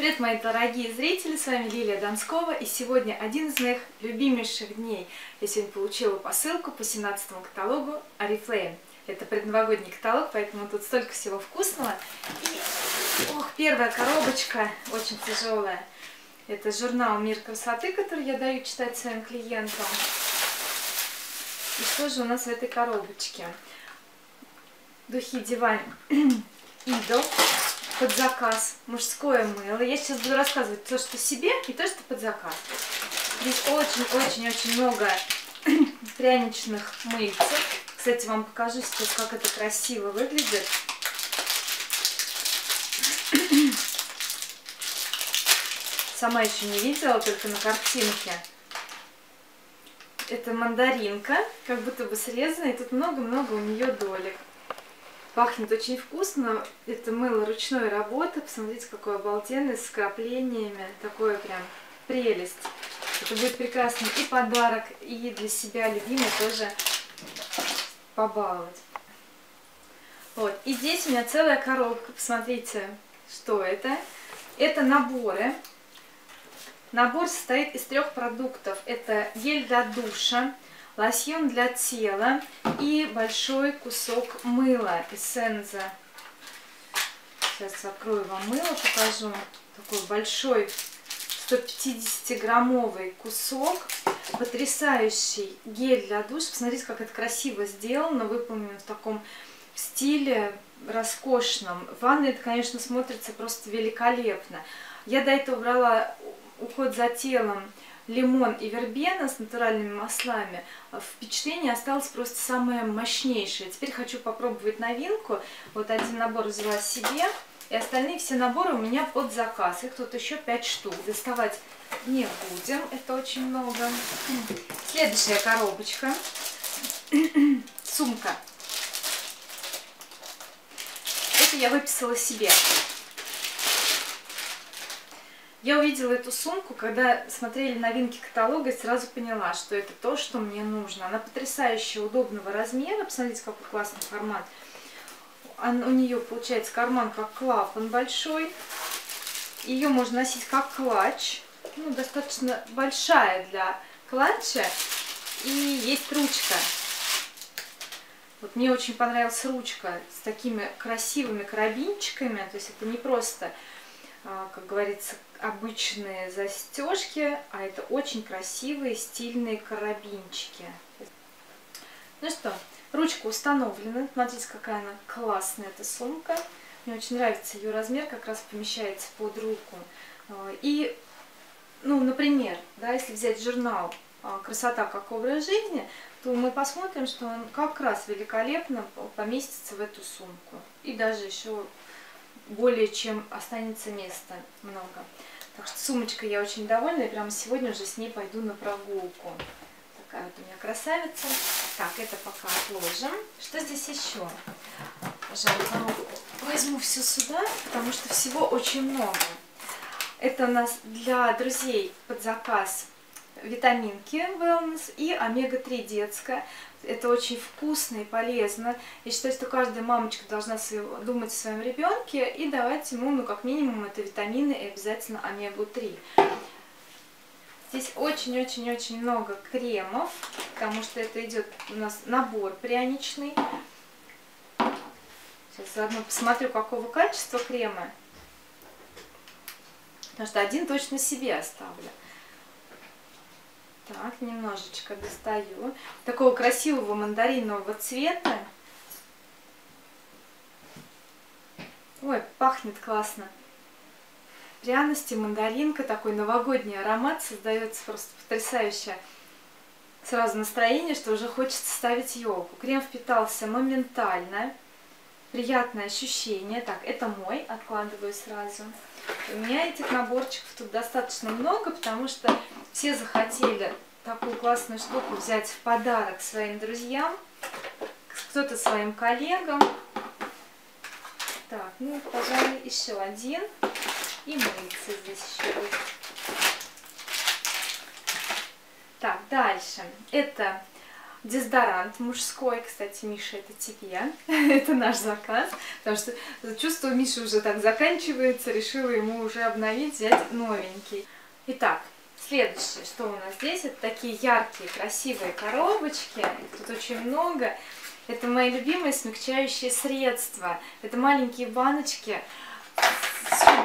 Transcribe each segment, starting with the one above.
Привет, мои дорогие зрители, с вами Лилия Донскова, и сегодня один из моих любимейших дней. Я сегодня получила посылку по 17 каталогу Oriflame. Это предновогодний каталог, поэтому тут столько всего вкусного. И, ох, первая коробочка, очень тяжелая. Это журнал «Мир красоты», который я даю читать своим клиентам. И что же у нас в этой коробочке? Духи Divine Idol под заказ, мужское мыло. Я сейчас буду рассказывать то, что себе, и то, что под заказ. Здесь очень-очень-очень много пряничных мыльцев. Кстати, вам покажу сейчас, как это красиво выглядит. Сама еще не видела, только на картинке. Это мандаринка, как будто бы срезана, и тут много-много у нее долек. Пахнет очень вкусно. Это мыло ручной работы. Посмотрите, какое обалденное, с краплениями. Такое прям прелесть. Это будет прекрасный и подарок, и для себя любимый тоже побаловать. Вот. И здесь у меня целая коробка. Посмотрите, что это. Это наборы. Набор состоит из трех продуктов. Это гель для душа, лосьон для тела и большой кусок мыла эссенза. Сейчас открою вам мыло, покажу. Такой большой 150-граммовый кусок. Потрясающий гель для душа. Посмотрите, как это красиво сделано, выполнено в таком стиле роскошном. В ванной это, конечно, смотрится просто великолепно. Я до этого брала уход за телом лимон и вербена с натуральными маслами, впечатление осталось просто самое мощнейшее. Теперь хочу попробовать новинку. Вот один набор взяла себе, и остальные все наборы у меня под заказ. Их тут еще 5 штук. Доставать не будем, это очень много. Следующая коробочка. Сумка. Это я выписала себе. Я увидела эту сумку, когда смотрели новинки каталога, и сразу поняла, что это то, что мне нужно. Она потрясающе удобного размера. Посмотрите, какой классный формат. У нее получается карман как клапан большой. Ее можно носить как клатч. Ну, достаточно большая для клатча. И есть ручка. Вот мне очень понравилась ручка с такими красивыми карабинчиками. То есть это не просто а, как говорится, обычные застежки, а это очень красивые стильные карабинчики. Ну что, ручка установлена. Смотрите, какая она классная, эта сумка. Мне очень нравится ее размер, как раз помещается под руку. А, и, ну, например, да, если взять журнал а, «Красота как образ жизни», то мы посмотрим, что он как раз великолепно поместится в эту сумку. И даже еще более чем останется места много. Так что сумочка я очень довольна, и прямо сегодня уже с ней пойду на прогулку. Такая вот у меня красавица. Так, это пока отложим. Что здесь еще? Пожалуй, возьму все сюда, потому что всего очень много. Это у нас для друзей под заказ витаминки Wellness и омега-3 детская. Это очень вкусно и полезно. Я считаю, что каждая мамочка должна думать о своем ребенке и давать ему, ну, как минимум, это витамины и обязательно омегу-3. Здесь очень-очень-очень много кремов, потому что это идет у нас набор пряничный. Сейчас заодно посмотрю, какого качества крема. Потому что один точно себе оставлю. Так, немножечко достаю. Такого красивого мандаринового цвета. Ой, пахнет классно. Пряности, мандаринка, такой новогодний аромат создается просто потрясающе. Сразу настроение, что уже хочется ставить елку. Крем впитался моментально. Приятное ощущение. Так, это мой, откладываю сразу. У меня этих наборчиков тут достаточно много, потому что все захотели такую классную штуку взять в подарок своим друзьям, кто-то своим коллегам. Так, ну, пожалуй, еще один. И мыльцы здесь еще есть. Так, дальше. Это Дезодорант мужской, кстати, Миша, это тебе, это наш заказ, потому что чувство Миши уже так заканчивается, решила ему уже обновить, взять новенький. Итак, следующее, что у нас здесь, это такие яркие, красивые коробочки, тут очень много. Это мои любимые смягчающие средства. Это маленькие баночки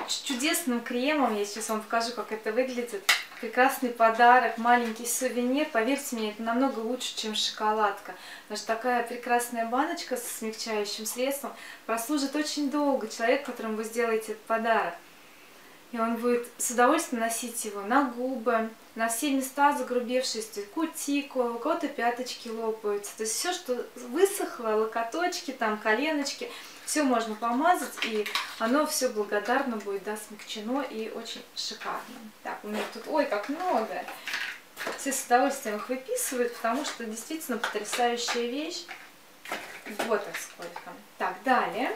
с чудесным кремом. Я сейчас вам покажу, как это выглядит прекрасный подарок, маленький сувенир. Поверьте мне, это намного лучше, чем шоколадка. Потому что такая прекрасная баночка с смягчающим средством прослужит очень долго человек, которому вы сделаете этот подарок. И он будет с удовольствием носить его на губы, на все места загрубевшие, кутикула, у кого-то пяточки лопаются. То есть все, что высохло, локоточки, там коленочки – все можно помазать, и оно все благодарно будет, да, смягчено и очень шикарно. Так, у меня тут, ой, как много. Все с удовольствием их выписывают, потому что действительно потрясающая вещь. Вот их сколько. Так, далее.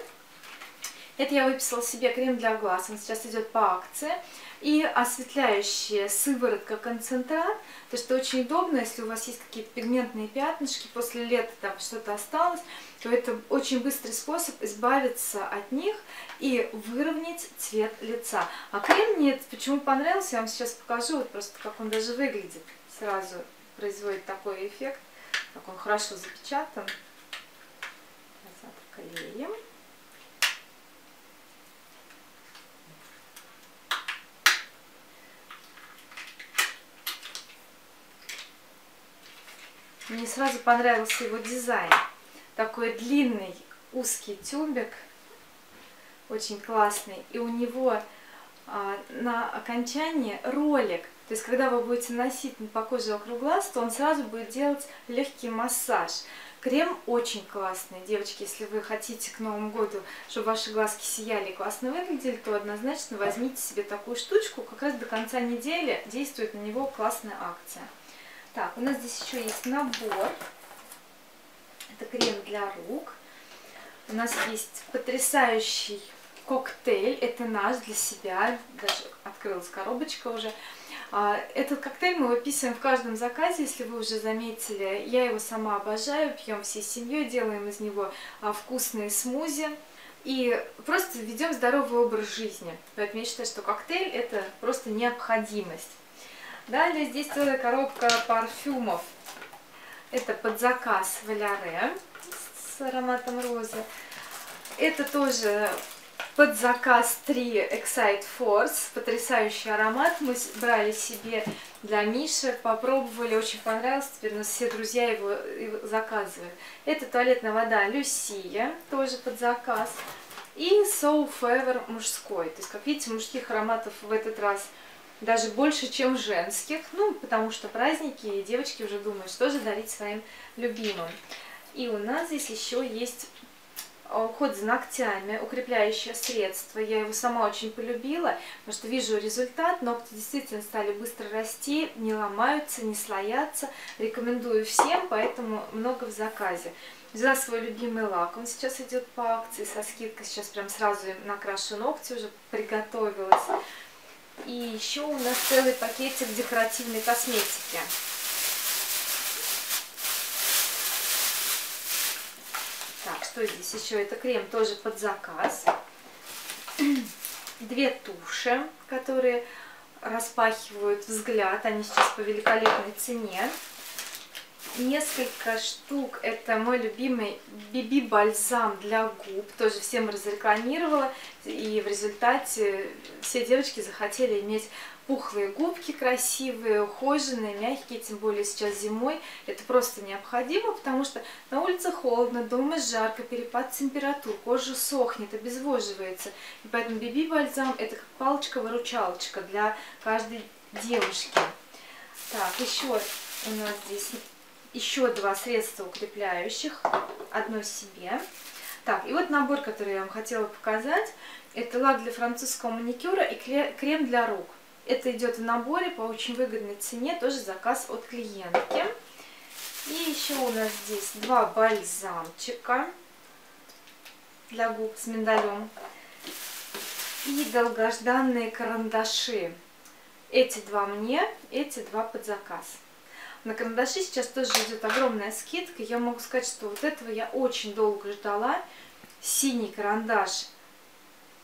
Это я выписала себе крем для глаз, он сейчас идет по акции. И осветляющая сыворотка концентрат, то что очень удобно, если у вас есть какие-то пигментные пятнышки, после лета там что-то осталось, то это очень быстрый способ избавиться от них и выровнять цвет лица. А крем мне почему понравился, я вам сейчас покажу, вот просто как он даже выглядит. Сразу производит такой эффект, как он хорошо запечатан. Назад Мне сразу понравился его дизайн. Такой длинный, узкий тюбик, очень классный. И у него а, на окончании ролик. То есть, когда вы будете носить по коже вокруг глаз, то он сразу будет делать легкий массаж. Крем очень классный. Девочки, если вы хотите к Новому году, чтобы ваши глазки сияли и классно выглядели, то однозначно возьмите себе такую штучку. Как раз до конца недели действует на него классная акция. Так, у нас здесь еще есть набор. Это крем для рук. У нас есть потрясающий коктейль. Это наш для себя. Даже открылась коробочка уже. А, этот коктейль мы выписываем в каждом заказе, если вы уже заметили. Я его сама обожаю, пьем всей семьей, делаем из него а, вкусные смузи. И просто ведем здоровый образ жизни. Поэтому я считаю, что коктейль это просто необходимость. Далее здесь целая коробка парфюмов. Это под заказ Валяре с ароматом розы. Это тоже под заказ 3 Excite Force. Потрясающий аромат. Мы брали себе для Миши, попробовали, очень понравился. Теперь у нас все друзья его, его заказывают. Это туалетная вода Люсия, тоже под заказ. И So Fever мужской. То есть, как видите, мужских ароматов в этот раз даже больше, чем женских, ну, потому что праздники, и девочки уже думают, что же дарить своим любимым. И у нас здесь еще есть а, уход за ногтями, укрепляющее средство. Я его сама очень полюбила, потому что вижу результат. Ногти действительно стали быстро расти, не ломаются, не слоятся. Рекомендую всем, поэтому много в заказе. Взяла свой любимый лак, он сейчас идет по акции со скидкой. Сейчас прям сразу накрашу ногти, уже приготовилась. И еще у нас целый пакетик декоративной косметики. Так, что здесь еще? Это крем тоже под заказ. Две туши, которые распахивают взгляд. Они сейчас по великолепной цене несколько штук. Это мой любимый BB бальзам для губ. Тоже всем разрекламировала. И в результате все девочки захотели иметь пухлые губки красивые, ухоженные, мягкие, тем более сейчас зимой. Это просто необходимо, потому что на улице холодно, дома жарко, перепад температур, кожа сохнет, обезвоживается. И поэтому BB бальзам это как палочка-выручалочка для каждой девушки. Так, еще у нас здесь еще два средства укрепляющих, одно себе. Так, и вот набор, который я вам хотела показать. Это лак для французского маникюра и крем для рук. Это идет в наборе по очень выгодной цене, тоже заказ от клиентки. И еще у нас здесь два бальзамчика для губ с миндалем. И долгожданные карандаши. Эти два мне, эти два под заказ. На карандаши сейчас тоже идет огромная скидка. Я могу сказать, что вот этого я очень долго ждала. Синий карандаш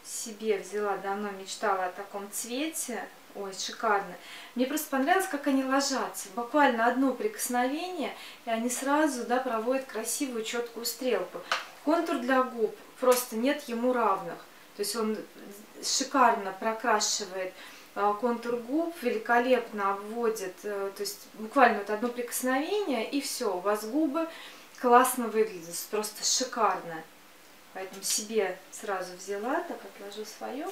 себе взяла, давно мечтала о таком цвете. Ой, шикарно. Мне просто понравилось, как они ложатся. Буквально одно прикосновение, и они сразу да, проводят красивую четкую стрелку. Контур для губ просто нет ему равных. То есть он шикарно прокрашивает контур губ, великолепно обводит, э, то есть буквально вот одно прикосновение и все, у вас губы классно выглядят, просто шикарно. Поэтому себе сразу взяла, так отложу свое.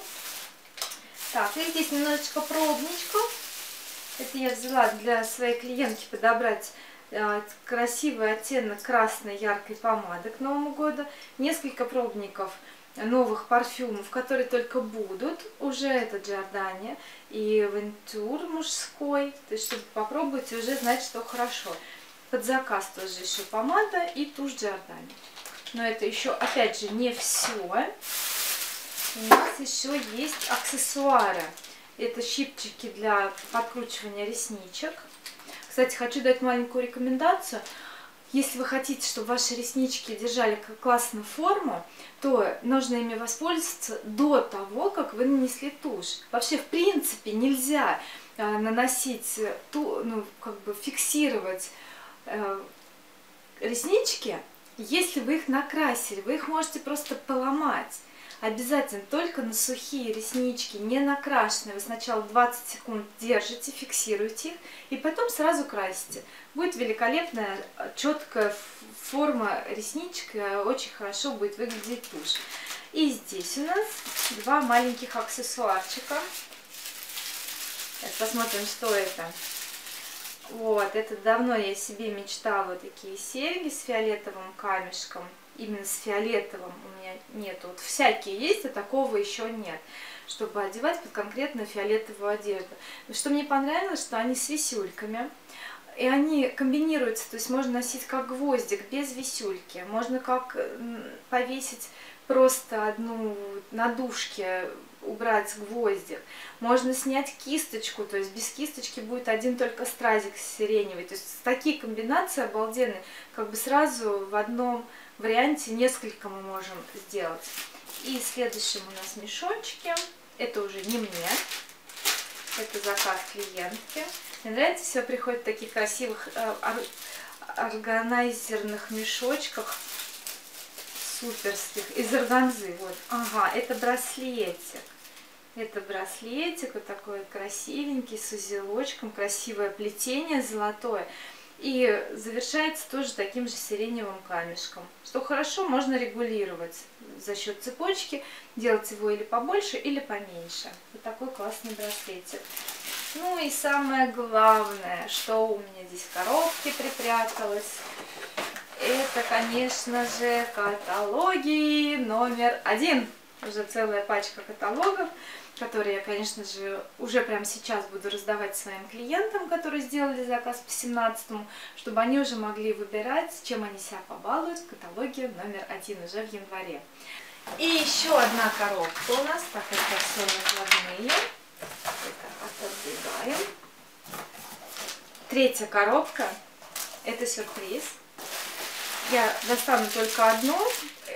Так, и здесь немножечко пробничков. Это я взяла для своей клиентки подобрать э, красивый оттенок красной яркой помады к Новому году. Несколько пробников новых парфюмов, которые только будут. Уже это Джордания и Вентур мужской. То есть, чтобы попробовать и уже знать, что хорошо. Под заказ тоже еще помада и тушь Джордания. Но это еще, опять же, не все. У нас еще есть аксессуары. Это щипчики для подкручивания ресничек. Кстати, хочу дать маленькую рекомендацию. Если вы хотите, чтобы ваши реснички держали классную форму, то нужно ими воспользоваться до того, как вы нанесли тушь. Вообще, в принципе, нельзя э, наносить, ту, ну, как бы фиксировать э, реснички, если вы их накрасили. Вы их можете просто поломать. Обязательно только на сухие реснички, не накрашенные. Вы сначала 20 секунд держите, фиксируете их, и потом сразу красите. Будет великолепная, четкая форма ресничек, очень хорошо будет выглядеть тушь. И здесь у нас два маленьких аксессуарчика. Сейчас посмотрим, что это. Вот, это давно я себе мечтала такие серьги с фиолетовым камешком именно с фиолетовым у меня нету. Вот всякие есть, а такого еще нет, чтобы одевать под конкретно фиолетовую одежду. Что мне понравилось, что они с висюльками. И они комбинируются, то есть можно носить как гвоздик, без висюльки. Можно как повесить просто одну на дужке, убрать гвоздик. Можно снять кисточку, то есть без кисточки будет один только стразик сиреневый. То есть такие комбинации обалденные, как бы сразу в одном варианте несколько мы можем сделать. И следующим у нас мешочки. Это уже не мне. Это заказ клиентки. Мне нравится, все приходит в таких красивых э, органайзерных мешочках. Суперских. Из органзы. Вот. Ага, это браслетик. Это браслетик, вот такой красивенький, с узелочком, красивое плетение золотое. И завершается тоже таким же сиреневым камешком. Что хорошо, можно регулировать за счет цепочки, делать его или побольше, или поменьше. Вот такой классный браслетик. Ну и самое главное, что у меня здесь в коробке припряталось, это, конечно же, каталоги номер один. Уже целая пачка каталогов которые я, конечно же, уже прямо сейчас буду раздавать своим клиентам, которые сделали заказ по 17 чтобы они уже могли выбирать, чем они себя побалуют в каталоге номер один уже в январе. И еще одна коробка у нас, так это все накладные. Это отодвигаем. Третья коробка, это сюрприз. Я достану только одну,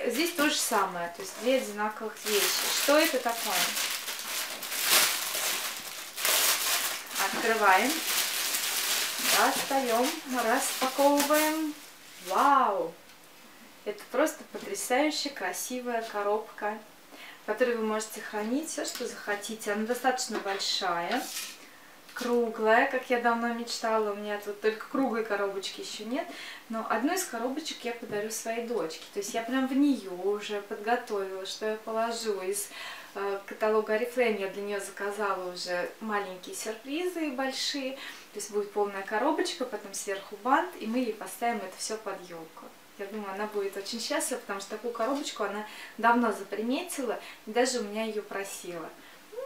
здесь то же самое, то есть две одинаковых вещи. Что это такое? Открываем. Достаем, распаковываем. Вау! Это просто потрясающе красивая коробка, в которой вы можете хранить все, что захотите. Она достаточно большая, круглая, как я давно мечтала. У меня тут только круглой коробочки еще нет. Но одну из коробочек я подарю своей дочке. То есть я прям в нее уже подготовила, что я положу из Э, каталога Oriflame я для нее заказала уже маленькие сюрпризы большие. То есть будет полная коробочка, потом сверху бант, и мы ей поставим это все под елку. Я думаю, она будет очень счастлива, потому что такую коробочку она давно заприметила, и даже у меня ее просила. Ну,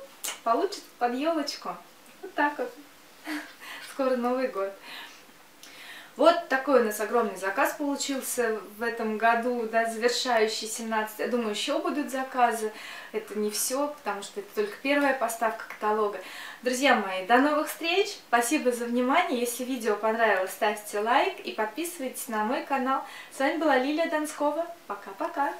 получит под елочку. Вот так вот. Скоро Новый год. Вот такой у нас огромный заказ получился в этом году, да, завершающий 17. Я думаю, еще будут заказы. Это не все, потому что это только первая поставка каталога. Друзья мои, до новых встреч. Спасибо за внимание. Если видео понравилось, ставьте лайк и подписывайтесь на мой канал. С вами была Лилия Донскова. Пока-пока.